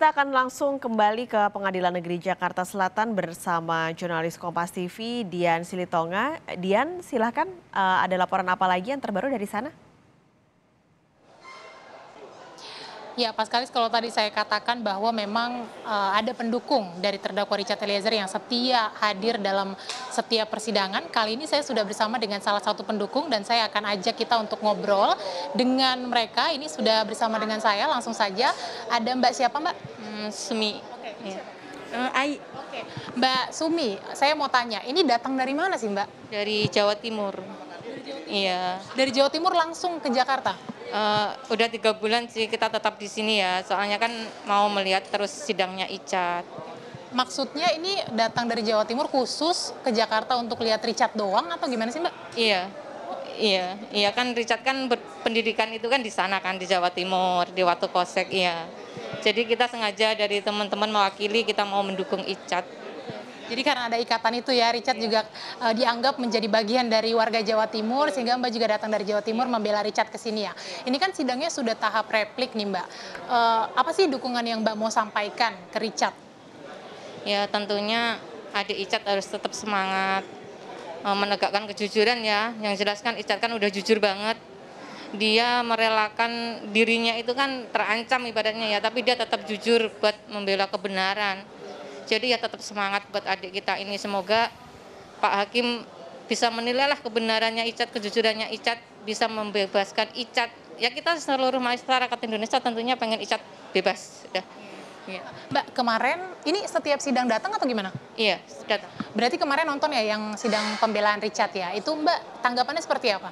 Kita akan langsung kembali ke Pengadilan Negeri Jakarta Selatan bersama jurnalis Kompas TV Dian Silitonga. Dian, silahkan uh, ada laporan apa lagi yang terbaru dari sana? Ya, Pak Kalis, kalau tadi saya katakan bahwa memang uh, ada pendukung dari terdakwa Richard Eliezer yang setia hadir dalam setiap persidangan. Kali ini saya sudah bersama dengan salah satu pendukung dan saya akan ajak kita untuk ngobrol dengan mereka. Ini sudah bersama dengan saya, langsung saja. Ada Mbak siapa Mbak? Hmm, Sumi. Oke, ya. uh, Ai. Oke, Mbak Sumi, saya mau tanya, ini datang dari mana sih Mbak? Dari Jawa Timur. Iya. Dari Jawa Timur langsung ke Jakarta? Uh, udah tiga bulan sih kita tetap di sini ya, soalnya kan mau melihat terus sidangnya Icat. Maksudnya ini datang dari Jawa Timur khusus ke Jakarta untuk lihat Richard doang atau gimana sih Mbak? Iya, iya, iya kan Richard kan berpendidikan itu kan di sana kan di Jawa Timur di Watu Kosek, iya. Jadi kita sengaja dari teman-teman mewakili kita mau mendukung Icat jadi karena ada ikatan itu ya, Richard juga uh, dianggap menjadi bagian dari warga Jawa Timur, sehingga Mbak juga datang dari Jawa Timur membela Richard ke sini ya. Ini kan sidangnya sudah tahap replik nih Mbak. Uh, apa sih dukungan yang Mbak mau sampaikan ke Richard? Ya tentunya adik Richard harus tetap semangat, uh, menegakkan kejujuran ya. Yang jelas kan Richard kan udah jujur banget dia merelakan dirinya itu kan terancam ibadatnya ya, tapi dia tetap jujur buat membela kebenaran. Jadi ya tetap semangat buat adik kita ini. Semoga Pak Hakim bisa menilailah kebenarannya Icat, kejujurannya Icat, bisa membebaskan Icat. Ya kita seluruh masyarakat Indonesia tentunya pengen Icat bebas. Sudah. Ya. Mbak, kemarin ini setiap sidang datang atau gimana? Iya, datang. Berarti kemarin nonton ya yang sidang pembelaan Richard ya. Itu Mbak tanggapannya seperti apa?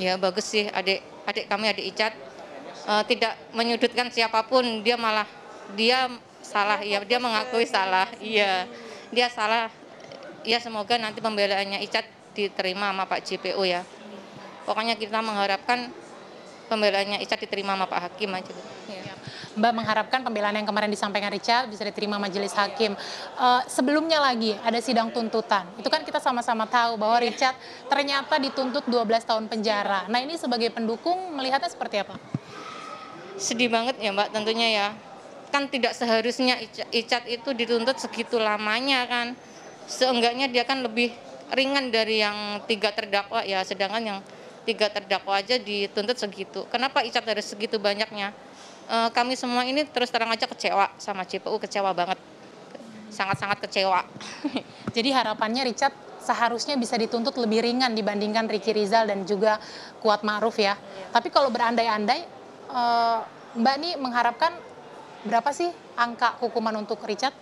Ya bagus sih adik adik kami adik Icat uh, tidak menyudutkan siapa pun, dia malah dia salah ya dia mengakui salah iya dia salah ya semoga nanti pembelaannya Icat diterima sama Pak JPO ya pokoknya kita mengharapkan pembelaannya Icat diterima sama Pak Hakim aja ya. Mbak mengharapkan pembelaan yang kemarin disampaikan Richard bisa diterima majelis hakim. Uh, sebelumnya lagi ada sidang tuntutan. Itu kan kita sama-sama tahu bahwa Richard ternyata dituntut 12 tahun penjara. Nah ini sebagai pendukung melihatnya seperti apa? Sedih banget ya Mbak tentunya ya kan tidak seharusnya Icat itu dituntut segitu lamanya kan. Seenggaknya dia kan lebih ringan dari yang tiga terdakwa ya sedangkan yang tiga terdakwa aja dituntut segitu. Kenapa Icat harus segitu banyaknya? E, kami semua ini terus terang aja kecewa sama JPU kecewa banget. Sangat-sangat kecewa. Jadi harapannya Richard seharusnya bisa dituntut lebih ringan dibandingkan Ricky Rizal dan juga Kuat Ma'ruf ya. Tapi kalau berandai-andai, eh, Mbak nih mengharapkan berapa sih angka hukuman untuk Richard?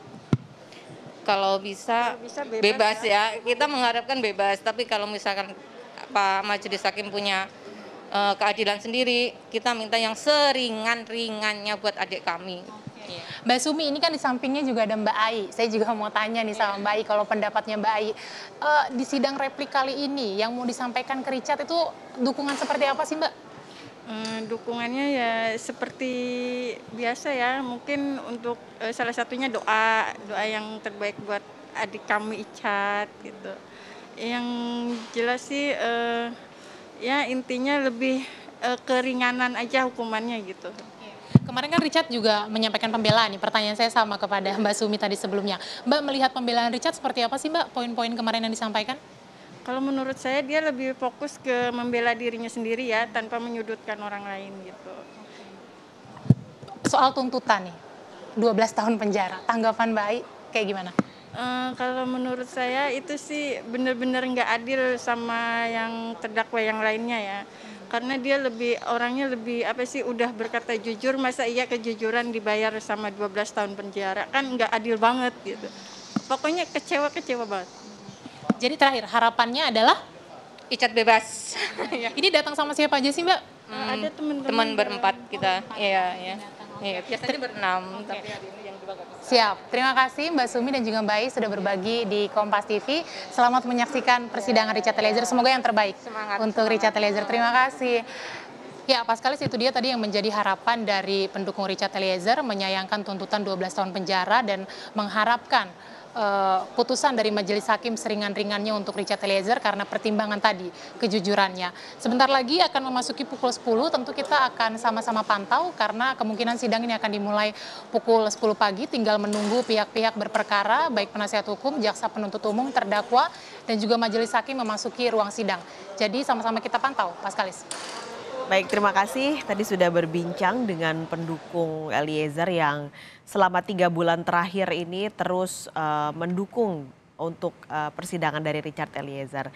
Kalau bisa, bisa bebas, bebas ya. ya. Kita mengharapkan bebas, tapi kalau misalkan Pak Majelis Hakim punya uh, keadilan sendiri, kita minta yang seringan-ringannya buat adik kami. Mbak Sumi ini kan di sampingnya juga ada Mbak Ai. Saya juga mau tanya nih sama Mbak Ai kalau pendapatnya Mbak Ai uh, di sidang replik kali ini yang mau disampaikan ke Richard itu dukungan seperti apa sih Mbak? Hmm, dukungannya ya seperti biasa ya, mungkin untuk uh, salah satunya doa, doa yang terbaik buat adik kami Icat gitu. Yang jelas sih uh, ya intinya lebih keringanan aja hukumannya gitu. Kemarin kan Richard juga menyampaikan pembelaan nih. Pertanyaan saya sama kepada Mbak Sumi tadi sebelumnya. Mbak melihat pembelaan Richard seperti apa sih Mbak? Poin-poin kemarin yang disampaikan? Kalau menurut saya dia lebih fokus ke membela dirinya sendiri ya tanpa menyudutkan orang lain gitu. Soal tuntutan nih, 12 tahun penjara, tanggapan baik kayak gimana? Uh, kalau menurut saya itu sih benar-benar nggak adil sama yang terdakwa yang lainnya ya. Karena dia lebih orangnya lebih apa sih udah berkata jujur masa iya kejujuran dibayar sama 12 tahun penjara kan nggak adil banget gitu. Pokoknya kecewa-kecewa banget. Jadi terakhir harapannya adalah Icat bebas. Ini datang sama siapa aja sih Mbak? Hmm, ada teman-teman berempat kita. Iya, iya. Iya, biasanya berenam, tapi hari ini yang dua Siap. Terima kasih Mbak Sumi dan juga Mbak Ai sudah berbagi di Kompas TV. Selamat menyaksikan persidangan Richard Eliezer. Semoga yang terbaik Semangat. untuk Richard Eliezer. Terima kasih. Ya, pas sekali itu dia tadi yang menjadi harapan dari pendukung Richard Eliezer menyayangkan tuntutan 12 tahun penjara dan mengharapkan uh, putusan dari majelis hakim seringan-ringannya untuk Richard Eliezer karena pertimbangan tadi kejujurannya. Sebentar lagi akan memasuki pukul 10, tentu kita akan sama-sama pantau karena kemungkinan sidang ini akan dimulai pukul 10 pagi, tinggal menunggu pihak-pihak berperkara, baik penasihat hukum, jaksa penuntut umum, terdakwa, dan juga majelis hakim memasuki ruang sidang. Jadi sama-sama kita pantau, Pak Skalis. Baik, terima kasih. Tadi sudah berbincang dengan pendukung Eliezer yang selama tiga bulan terakhir ini terus uh, mendukung untuk uh, persidangan dari Richard Eliezer.